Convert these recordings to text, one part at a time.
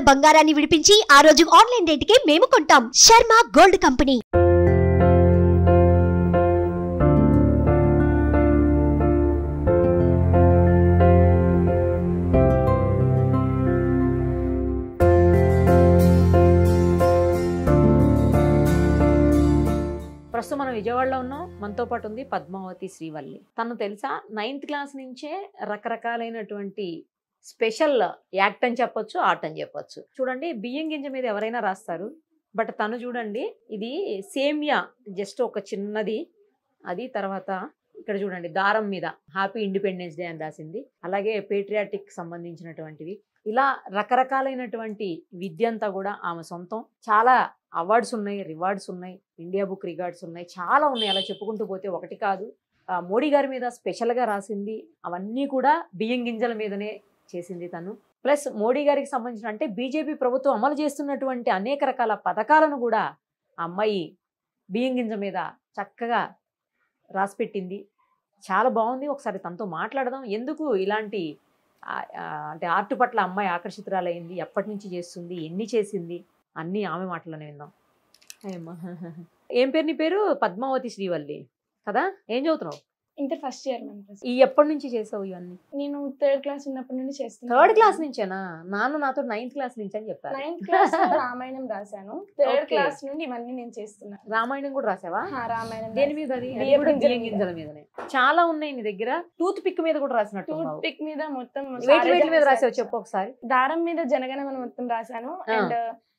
ఉన్న బంగారాన్ని విడిపించి ఆ రోజు ఆన్లైన్ రేటుకే మేము కొంటాం. Sharma gold company. ప్రస్తుతం మనం విజయవాడలో ఉన్నాం. మనతో పాటు ఉంది పద్మావతి శ్రీవల్లి. తను తెలుసా? నైన్త్ క్లాస్ నుంచే రకరకాలైనటువంటి స్పెషల్ యాక్ట్ అని చెప్పొచ్చు ఆర్ట్ అని చెప్పొచ్చు. చూడండి బియ్యం గింజ మీద ఎవరైనా రాస్తారు బట్ తను చూడండి ఇది సేమియా జస్ట్ ఒక చిన్నది. అది తర్వాత ఇక్కడ చూడండి దారం మీద హ్యాపీ ఇండిపెండెన్స్ డే అని రాసింది. అలాగే పేట్రియాటిక్ సంబంధించినటువంటివి. ఇలా రకరకాలైనటువంటి విద్య అంతా కూడా ఆమె సొంతం. చాలా అవార్డ్స్ ఉన్నాయి రివార్డ్స్ ఉన్నాయి ఇండియా బుక్ రివార్డ్స్ ఉన్నాయి చాలా ఉన్నాయి. అలా చెప్పుకుంటూ పోతే ఒకటి కాదు. మోడీ గారి మీద స్పెషల్గా రాసింది. అవన్నీ కూడా బియ్యం గింజల మీదనే చేసింది తను. ప్లస్ మోడీ గారికి సంబంధించిన అంటే బీజేపీ ప్రభుత్వం అమలు చేస్తున్నటువంటి అనేక రకాల పథకాలను కూడా ఆ అమ్మాయి బియ్యం గింజ మీద చక్కగా రాసిపెట్టింది చాలా బాగుంది. ఒకసారి తనతో మాట్లాడదాం. ఎందుకు ఇలాంటి అంటే ఆర్ట్ పట్ల అమ్మాయి ఆకర్షితురాలైంది? ఎప్పటి నుంచి చేస్తుంది? ఎన్ని చేసింది? అన్నీ ఆమె మాటలోనే విందాం. ఏం పేరు నీ పేరు? పద్మావతి శ్రీవల్లి కదా? ఏం చదువుతున్నావు? ఇంటర్ ఫస్ట్ ఇయర్ మ్యామ్ ఈ ఎప్పటి నుంచి చేసావు ఇవన్నీ? నేను థర్డ్ క్లాస్ ఉన్నప్పటి నుండి చేస్తున్నాను. థర్డ్ క్లాస్ నుంచేనా? నాన్న నాతో నైన్త్ క్లాస్ నుంచి అని చెప్పారు. నైన్త్ క్లాస్ రామాయణం రాశాను. థర్డ్. క్లాస్ నుండి ఇవన్నీ నేను చేస్తున్నాను రామాయణం కూడా రాసావా? రామాయణం దేని మీద గింజల మీదనే. చాలా ఉన్నాయి నీ దగ్గర. టూత్ పిక్ మీద కూడా రాసినట్టు టూత్ పిక్ మీద మొత్తం వెయిట్ వెయిట్ మీద రాసావు. చెప్పు ఒకసారి. దారం మీద జనగణమన మొత్తం రాశాను. అండ్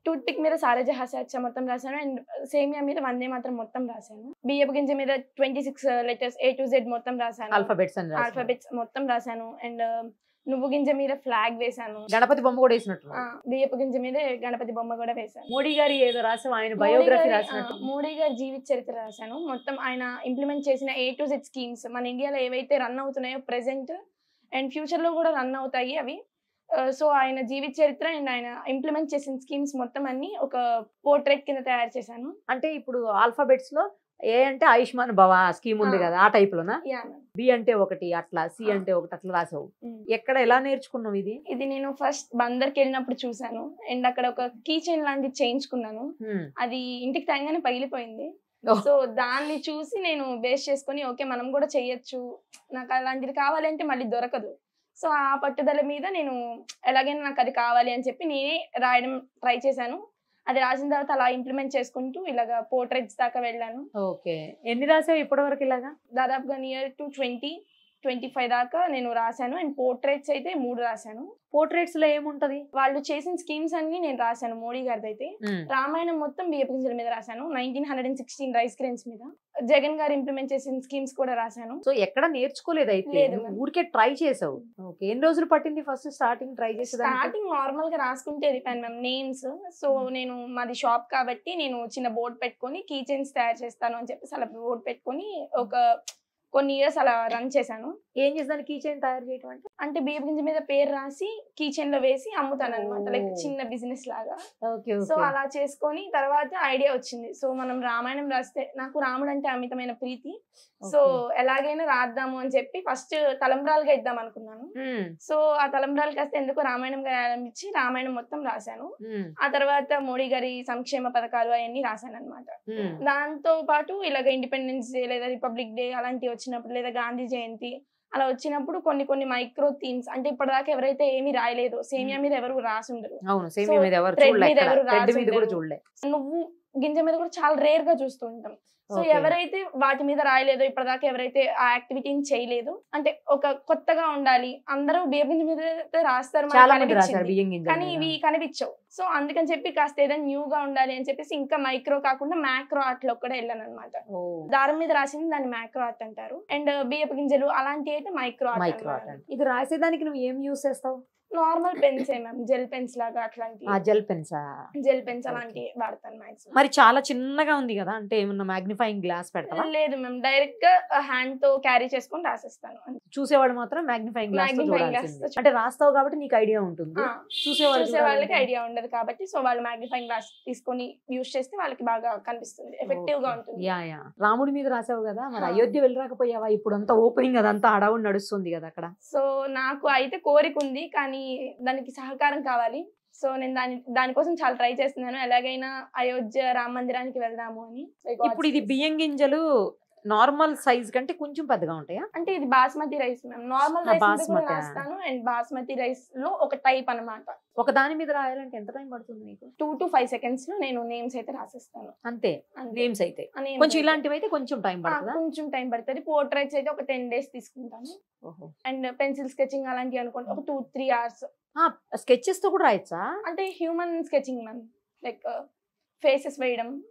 టూత్ పిక్ మీద సారేజ హాస్యాచ మొత్తం రాశాను. అండ్ సేమియా మీద వందే మాత్రం మొత్తం రాశాను. బియ్యపు గింజ మీద twenty six letters A to Z మొత్తం రాశాను. ఆల్ఫాబెట్స్. ఆల్ఫాబెట్స్ మొత్తం రాశాను. అండ్ నువ్వు గింజ మీద ఫ్లాగ్ వేశాను. గణపతి బొమ్మ కూడా వేసినట్టు బియ్యపు గింజ మీద గణపతి బొమ్మ కూడా వేశాను. మోడీ గారి ఏదో రాసావు ఆయన బయోగ్రఫీ గారి- రాసినట్టు. మోడీ గారి జీవిత చరిత్ర రాశాను. మొత్తం ఆయన ఇంప్లిమెంట్ చేసిన ఏ టు జెడ్ స్కీమ్స్ మన ఇండియాలో ఏవైతే రన్ అవుతున్నాయో ప్రెసెంట్ అండ్ ఫ్యూచర్లో కూడా రన్ అవుతాయి అవి. సో ఆయన జీవిత చరిత్ర అండ్ ఆయన ఇంప్లిమెంట్ చేసిన స్కీమ్స్ మొత్తం అన్ని ఒక పోర్ట్రేట్ కింద తయారు చేశాను. అంటే ఇప్పుడు ఆల్ఫాబెట్స్లో ఏ అంటే ఆయుష్మాన్ భవ స్కీమ్ ఉంది. కదా ఆ టైప్ లోనా యా బి అంటే ఒకటి అట్లా సి. అంటే ఒకటి అట్లా రాసావు. ఎక్కడ ఎలా నేర్చుకున్నావు ఇది? ఇది నేను ఫస్ట్ బందర్కి వెళ్ళినప్పుడు చూసాను. అండ్ అక్కడ ఒక కీ చైన్ లాంటిది చేయించుకున్నాను. అది ఇంటికి తగ్గనే పగిలిపోయింది. సో దాన్ని చూసి నేను బేస్ చేసుకొని ఓకే మనం కూడా చెయ్యొచ్చు. నాకు అలాంటిది కావాలంటే మళ్ళీ దొరకదు. సో ఆ పట్టుదల మీద నేను ఎలాగైనా నాకు అది కావాలి అని చెప్పి నేనే రాయడం ట్రై చేశాను. అది రాసిన తర్వాత అలా ఇంప్లిమెంట్ చేసుకుంటూ ఇలాగా పోర్ట్రేట్స్ దాకా వెళ్ళాను. ఓకే. ఎన్ని రాసావు ఇప్పటి వరకు ఇలాగా? దాదాపుగా near to twenty twenty five దాకా నేను రాశాను. అండ్ పోర్ట్రేట్స్ అయితే మూడు రాశాను. పోర్ట్రేట్స్లో ఏముంటది? వాళ్ళు చేసిన స్కీమ్స్ అన్ని నేను రాశాను మోడీ గారిది అయితే. రామాయణం మొత్తం గింజల మీద రాశాను. Nineteen hundred and sixteen rice grains మీద. జగన్ గారు ఇంప్లిమెంట్ చేసిన స్కీమ్స్ కూడా రాశాను. సో ఎక్కడ నేర్చుకోలేదు అయితే. ఊరికే ట్రై చేసావు. ఎన్ని రోజులు పట్టింది ఫస్ట్ స్టార్టింగ్ ట్రై చేసేదానికి? స్టార్టింగ్ నార్మల్గా రాసుకుంటే మ్యామ్ నేమ్స్. సో నేను మాది షాప్ కాబట్టి నేను చిన్న బోర్డ్ పెట్టుకొని కీ చైన్స్ తయారు చేస్తాను అని చెప్పేసి అలా బోర్డ్ పెట్టుకొని ఒక కొన్ని ఇయర్స్ అలా రన్ చేశాను. ఏం చేసేదాన్ని కీ చైన్ తయారు చేయటం అంటే? అంటే బియ్యపు గింజ మీద పేరు రాసి కీ చైన్లో వేసి అమ్ముతాను అనమాట లైక్. చిన్న బిజినెస్ లాగా. సో అలా చేసుకొని తర్వాత ఐడియా వచ్చింది. సో మనం రామాయణం రాస్తే నాకు రాముడు అంటే అమితమైన ప్రీతి. సో. ఎలాగైనా రాద్దాము అని చెప్పి ఫస్ట్ తలంబ్రాలుగా ఇద్దాం అనుకున్నాను. సో ఆ తలంబ్రాలు కాస్త ఎందుకో రామాయణంగా ఆరంభించి రామాయణం మొత్తం రాశాను. ఆ తర్వాత మోడీ గారి సంక్షేమ పథకాలు అవన్నీ రాశాను అనమాట. దాంతో పాటు ఇలాగ ఇండిపెండెన్స్ డే లేదా రిపబ్లిక్ డే అలాంటివి వచ్చినప్పుడు లేదా గాంధీ జయంతి అలా వచ్చినప్పుడు కొన్ని కొన్ని మైక్రో థీమ్స్ అంటే ఇప్పటిదాకా ఎవరైతే ఏమీ రాయలేదు సేమియా మీద ఎవరు రాసుండరు. అవును సేమియా So, మీద ఎవరు thread చూడలే మీద ఎక్కడ? ఎవరు థ్రెడ్ మీద కూడా రాసుండరు. చూడలే. నువ్వు గింజ మీద కూడా చాలా రేర్గా చూస్తూ ఉంటాం. సో. ఎవరైతే వాటి మీద రాయలేదో ఇప్పటిదాకా ఎవరైతే ఆ యాక్టివిటీని చేయలేదు అంటే ఒక కొత్తగా ఉండాలి అందరూ బియ్య గింజ మీద అయితే రాస్తారు కానీ ఇవి కనిపించవు. సో అందుకని చెప్పి కాస్త ఏదైనా న్యూ గా ఉండాలి అని చెప్పేసి ఇంకా మైక్రో కాకుండా మ్యాక్రో ఆర్ట్లో కూడా వెళ్ళాను అనమాట దారం మీద రాసింది దాన్ని మ్యాక్రో ఆర్ట్ అంటారు. అండ్ బియ్యపు గింజలు అలాంటివి అయితే మైక్రో మైక్రో ఆర్ట్ ఆర్ట్ ఇది రాసేదానికి నువ్వు ఏం యూస్ చేస్తావు? Normal pens ma'am gel pens లాగా అట్లాంటి ఆ జెల్ పెన్సా? జెల్ పెన్స్ అలాంటివి వాడతాను మాక్సిమం. మరి చాలా చిన్నగా ఉంది కదా అంటే ఏమన్నా మాగ్నిఫైయింగ్ గ్లాస్ పెడతావా? లేదు మ్యామ్ డైరెక్ట్గా హ్యాండ్తో క్యారీ చేసుకొని రాసేస్తాను. చూసేవాడు మాత్రం మాగ్నిఫైయింగ్ గ్లాస్ అంటే రాస్తావు కాబట్టి నీకు ఐడియా ఉంటుంది. చూసేవాడు చూసే వాళ్ళకి ఐడియా ఉండదు కాబట్టి సో వాళ్ళు మ్యాగ్నిఫైయింగ్ గ్లాస్ తీసుకొని యూస్ చేస్తే వాళ్ళకి బాగా కనిపిస్తుంది ఎఫెక్టివ్గా ఉంటుంది. Yeah yeah. రాముడి మీద రాసావు కదా మరి. అయోధ్య వెళ్ళి రాకపోయావా ఇప్పుడు అంతా ఓపెనింగ్ అదంతా అడవుడు నడుస్తుంది కదా అక్కడ. సో నాకు అయితే కోరిక ఉంది కానీ దానికి సహకారం కావాలి. సో నేను దాని దానికోసం చాలా ట్రై చేస్తున్నాను. ఎలాగైనా అయోధ్య రామ మందిరానికి వెళ్దాము అని. ఇప్పుడు ఇది బియ్యం గింజలు నార్మల్ సైజ్ కంటే కొంచెం పెద్దగా ఉంటాయా? అంటే ఇది basmati rice ma'am. Normal rice basmati. రాస్తాను. అండ్ బాస్మతి రైస్లో ఒక టైప్ అన్నమాట. ఒక దాని మీద రాయాలంటే ఎంత టైం పడుతుంది నీకు? టూ టు ఫైవ్ సెకండ్స్లో నేను నేమ్స్ అయితే రాసేస్తాను. అంతే. నేమ్స్ అయితే. కొంచెం. ఇలాంటివి అయితే కొంచెం టైం పడుతుందా? కొంచెం టైం పడుతుంది. పోర్ట్రైట్స్ అయితే ఒక టెన్ డేస్ తీసుకుంటాను. అండ్ పెన్సిల్ స్కెచింగ్ అలాంటివి అనుకుంటే ఒక టూ త్రీ అవర్స్. స్కెచెస్తో కూడా రాయొచ్చా? అంటే human sketching ma'am. Like faces వేయడం.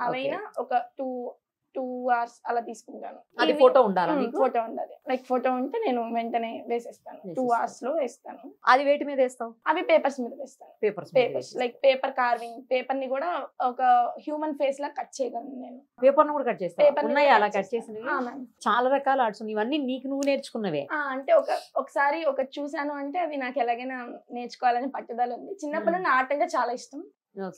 అవైనా ఒక టూ టూ అవర్స్ అలా తీసుకుంటాను. అది ఫోటో ఉండాలా ఫోటో ఉండాలి. లైక్ ఫోటో ఉంటే నేను వెంటనే వేసేస్తాను. టూ. అవర్స్లో వేస్తాను. అది వేటి మీద వేస్తావు? అవి పేపర్స్ మీద వేస్తాను. Papers papers like paper carving పేపర్ని కూడా ఒక హ్యూమన్ ఫేస్ లా కట్ చేయగలను నేను. పేపర్ను కూడా కట్ చేస్తావు? పేపర్ ఉన్నాయి అలా కట్ ma'am. చాలా రకాల ఆర్ట్స్ ఇవన్నీ నీకు నువ్వు నేర్చుకున్నవే. అంటే ఒక ఒకసారి ఒక చూసాను అంటే అది నాకు ఎలాగైనా నేర్చుకోవాలని పట్టుదల ఉంది. చిన్నప్పటి నుండి ఆర్ట్ అంటే చాలా ఇష్టం.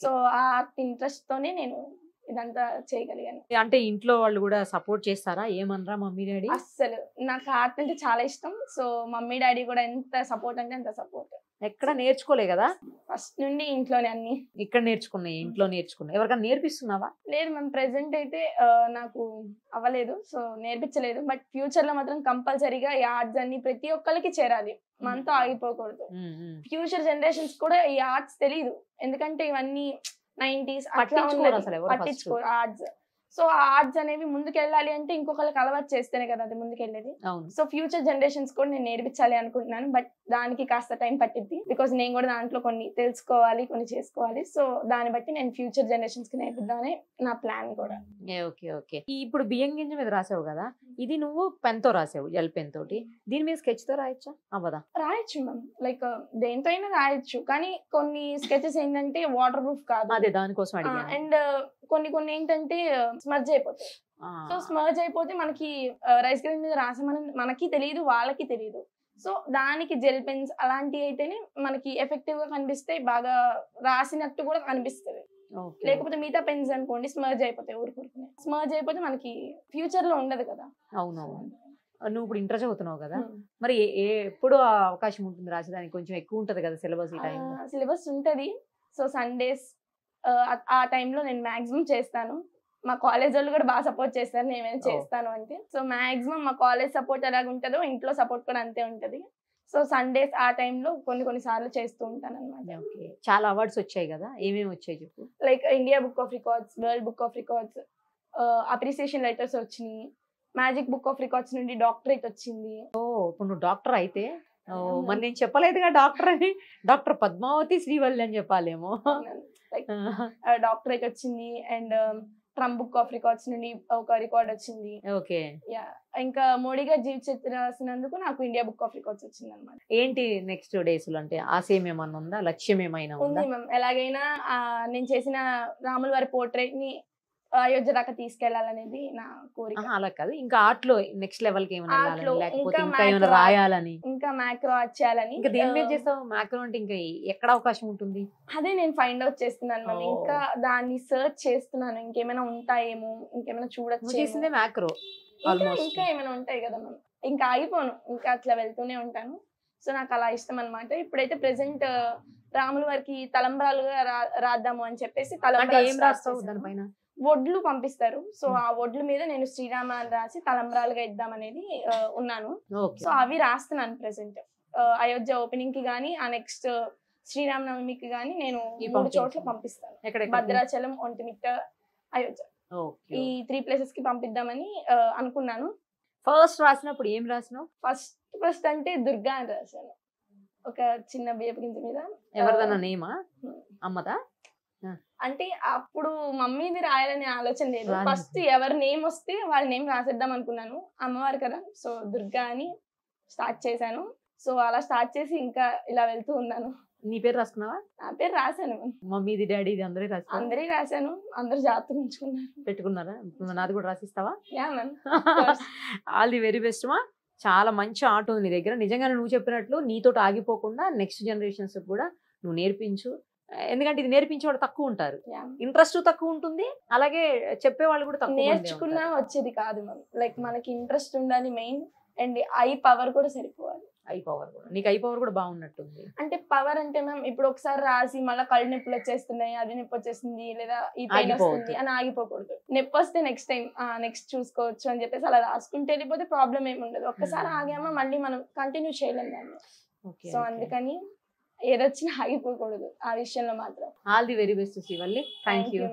సో ఆ ఆర్ట్ ఇంట్రెస్ట్ తోనే నేను ఇదంతా చేయగలిగాను. అంటే ఇంట్లో వాళ్ళు కూడా సపోర్ట్ చేస్తారా? ఏమనరా మమ్మీ డాడీ? అస్సలు. నాకు ఆర్ట్ అంటే చాలా ఇష్టం. సో మమ్మీ డాడీ కూడా ఎంత సపోర్ట్ అంటే అంత సపోర్ట్. ఎక్కడ నేర్చుకోలే కదా? ఫస్ట్ నుండి ఇంట్లోనే అన్ని. ఇక్కడ నేర్చుకున్నాయి ఇంట్లో నేర్చుకున్నాయి ఎవరికైనా నేర్పిస్తున్నావా? లేదు మ్యామ్ ప్రెసెంట్ అయితే నాకు అవ్వలేదు. సో నేర్పించలేదు. బట్ ఫ్యూచర్లో మాత్రం కంపల్సరీగా ఈ ఆర్ట్స్ అన్ని ప్రతి ఒక్కరికి చేరాలి. మనతో ఆగిపోకూడదు. ఫ్యూచర్ జనరేషన్స్ కూడా ఈ ఆర్ట్స్ తెలియదు ఎందుకంటే ఇవన్నీ నైన్టీస్ పట్టించుకోరు అసలు. పట్టించుకోరు ఆర్ట్స్ సో ఆ ఆర్ట్స్ అనేవి ముందుకు వెళ్ళాలి అంటే ఇంకొకరికి అలవాటు చేస్తేనే కదా అది ముందుకు వెళ్ళేది అవును. సో ఫ్యూచర్ జనరేషన్స్ కూడా నేను నేర్పించాలి అనుకుంటున్నాను. బట్ దానికి కాస్త టైం పట్టిద్ది. బికాస్ నేను కూడా దాంట్లో కొన్ని తెలుసుకోవాలి కొన్ని చేసుకోవాలి. సో దాన్ని బట్టి నేను ఫ్యూచర్ జనరేషన్స్కి నేర్పిద్దామని నా ప్లాన్ కూడా. Okay okay. ఇప్పుడు బియ్యం గింజ మీద రాసావు కదా ఇది నువ్వు పెన్తో రాసావు జెల్ పెన్ తోటి దీని మీద స్కెచ్తో రాయొచ్చా? అవ్వదా? రాయొచ్చు మ్యామ్. లైక్ దేంతో అయినా రాయొచ్చు. కానీ కొన్ని స్కెచెస్ ఏంటంటే వాటర్ ప్రూఫ్ కాదు. అదే దానికోసం అండ్ కొన్ని కొన్ని ఏంటంటే స్మర్జ్ అయిపోతాయి. సో స్మర్జ్ అయిపోతే మనకి రైస్ గ్రైన్ మీద రాసామని మనకి తెలియదు వాళ్ళకి తెలియదు సో దానికి జెల్ పెన్స్ అలాంటివి అయితేనే మనకి ఎఫెక్టివ్గా కనిపిస్తే బాగా రాసినట్టు కూడా కనిపిస్తుంది. లేకపోతే మిగతా పెన్స్ అనుకోండి స్మర్జ్ అయిపోతాయి ఊరుకూరుకునే స్మర్జ్ అయిపోతే మనకి ఫ్యూచర్లో ఉండదు కదా. అవునవును. నువ్వు ఇప్పుడు ఇంటర్ చదువుతున్నావు కదా. మరి ఎప్పుడు అవకాశం ఉంటుంది రాసేదానికి? కొంచెం ఎక్కువ ఉంటది కదా సిలబస్ ఈ టైం సిలబస్ ఉంటది. సో సండేస్ ఆ టైంలో నేను మాక్సిమం చేస్తాను. మా కాలేజ్ వాళ్ళు కూడా బాగా సపోర్ట్ చేస్తారు నేను ఏమైనా. చేస్తాను అంటే. సో మాక్సిమం మా కాలేజ్ సపోర్ట్ ఎలాగ ఉంటుందో ఇంట్లో సపోర్ట్ కూడా అంతే ఉంటది. సో సండేస్ ఆ టైంలో కొన్ని కొన్ని సార్లు చేస్తూ ఉంటాను అనమాట చాలా అవార్డ్స్ వచ్చాయి కదా? ఏమేమి వచ్చాయి చెప్పు? Like India book of records world book of records appreciation letters వచ్చినాయి. మ్యాజిక్ బుక్ ఆఫ్ రికార్డ్స్ నుండి డాక్టరేట్ వచ్చింది. ఓ ఇప్పుడు నువ్వు డాక్టర్ అయితే? మరి నేను చెప్పలేదుగా డాక్టర్ అని. డాక్టర్ పద్మావతి శ్రీవల్లి అని చెప్పాలేమో. లైక్ డాక్టరేట్ వచ్చింది and Trump book of records నుండి ఒక రికార్డ్ వచ్చింది. ఓకే. యా ఇంకా మోడీ గారి జీవిత చరిత్ర రాసినందుకు నాకు ఇండియా బుక్ ఆఫ్ రికార్డ్స్ వచ్చింది అనమాట ఏంటి నెక్స్ట్ డేస్లో అంటే ఆశయం ఏమన్నా ఉందా? లక్ష్యం ఏమైనా ఉందా? మ్యామ్ ఎలాగైనా నేను చేసిన రాముల వారి పోర్ట్రేట్ని అయోధ్య దాకా తీసుకెళ్ళాలనేది నా కోరిక. అలా కాదు. ఇంకా ఆర్ట్లో నెక్స్ట్ లెవెల్కి ఏమైనా. రాయాలని? ఇంకా మ్యాక్రో ఆర్ట్ చేయాలని ఇంకా దేని మీద ఆ, చేస్తావు? మ్యాక్రో అంటే ఇంకా ఎక్కడ అవకాశం ఉంటుంది? అదే నేను ఫైండ్ అవుట్ చేస్తున్నాను Oh. ఇంకా దాన్ని సర్చ్ చేస్తున్నాను. ఇంకేమైనా ఉంటాయేమో ఇంకేమైనా చూడొచ్చు చేసిందే మ్యాక్రో ఇంకా ఏమైనా ఉంటాయి కదా మ్యామ్. ఇంకా ఆగిపోను. ఇంకా అట్లా వెళ్తూనే ఉంటాను. సో నాకు అలా ఇష్టం అనమాట ఇప్పుడైతే ప్రెసెంట్ రాముల వారికి తలంబ్రాలుగా రాద్దాము అని చెప్పేసి తలంబ్రాలు ఏం రాస్తావు. దానిపైన? వడ్లు పంపిస్తారు. సో. ఆ వడ్ల మీద నేను శ్రీరామ అని రాసి తలంబ్రాలుగా ఇద్దామనేది ఉన్నాను. సో అవి రాస్తున్నాను ప్రెసెంట్. అయోధ్య ఓపెనింగ్కి గానీ ఆ నెక్స్ట్ శ్రీరామ నవమికి గానీ నేను మూడు. చోట్ల పంపిస్తాను. భద్రాచలం ఒంటిమిట్ట అయోధ్య. ఈ త్రీ ప్లేసెస్కి పంపిద్దామని అనుకున్నాను. ఫస్ట్ రాసినప్పుడు ఏం రాసినావు? ఫస్ట్ ఫస్ట్ అంటే దుర్గా అని రాశాను. ఒక చిన్న బియ్యపు గింజ మీద. ఎవరిదన్నా నేమా. అమ్మదా? అంటే అప్పుడు మమ్మీది రాయాలనే ఆలోచన లేదు. ఫస్ట్ ఎవరి నేమ్ వస్తే వాళ్ళ నేమ్ రాసేద్దాం అనుకున్నాను. అమ్మవారు కదా సో దుర్గా అని స్టార్ట్ చేశాను. సో అలా స్టార్ట్ చేసి ఇంకా ఇలా వెళ్తూ ఉన్నాను. నీ పేరు రాసుకున్నావా? నా పేరు రాశాను. మమ్మీది డాడీది అందరూ రాసుకున్నా అందరి రాశాను. అందరు జాగ్రత్తగా ఉంచుకున్నారు. పెట్టుకున్నారా? నాది కూడా రాసిస్తావా? Yeah ma'am. All the very best మా. చాలా మంచి ఆట ఉంది నీ దగ్గర. నిజంగా నువ్వు చెప్పినట్లు నీతో ఆగిపోకుండా నెక్స్ట్ జనరేషన్స్ కూడా నువ్వు నేర్పించు. ఎందుకంటే ఇది నేర్పించేవాడు తక్కువ ఉంటారు. ఇంట్రెస్ట్ తక్కువ ఉంటుంది. అలాగే చెప్పేవాళ్ళు కూడా నేర్చుకున్నా. వచ్చేది కాదు మ్యామ్ లైక్ మనకి ఇంట్రెస్ట్ ఉండాలి మెయిన్ అండ్ ఐ పవర్ కూడా సరిపోవాలి. ఐ పవర్ కూడా. నీకు ఐ పవర్ కూడా బాగున్నట్టుంది. అంటే పవర్ అంటే మ్యామ్ ఇప్పుడు ఒకసారి రాసి మళ్ళీ కళ్ళు నొప్పులు వచ్చేస్తున్నాయి అది నొప్పి వచ్చేస్తుంది లేదా ఈ పెయిన్. వస్తుంది అని ఆగిపోకూడదు. నొప్పి వస్తే నెక్స్ట్ టైం నెక్స్ట్ చూసుకోవచ్చు అని చెప్పేసి అలా రాసుకుంటే వెళ్ళిపోతే ప్రాబ్లం ఏమి ఉండదు ఒక్కసారి Hmm. ఆగామా మళ్ళీ మనం కంటిన్యూ చేయలేం దాన్ని. సో అందుకని ఏదొచ్చినా ఆగిపోకూడదు. ఆ విషయంలో మాత్రం. All the very best Srivalli thank you